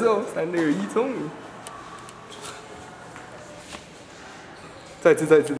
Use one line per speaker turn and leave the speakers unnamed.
之后，三六一终再次再次。